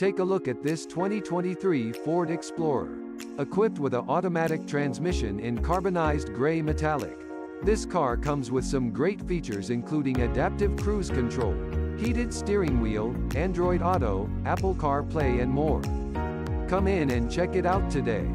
Take a look at this 2023 Ford Explorer. Equipped with an automatic transmission in carbonized gray metallic. This car comes with some great features including adaptive cruise control, heated steering wheel, Android Auto, Apple CarPlay and more. Come in and check it out today.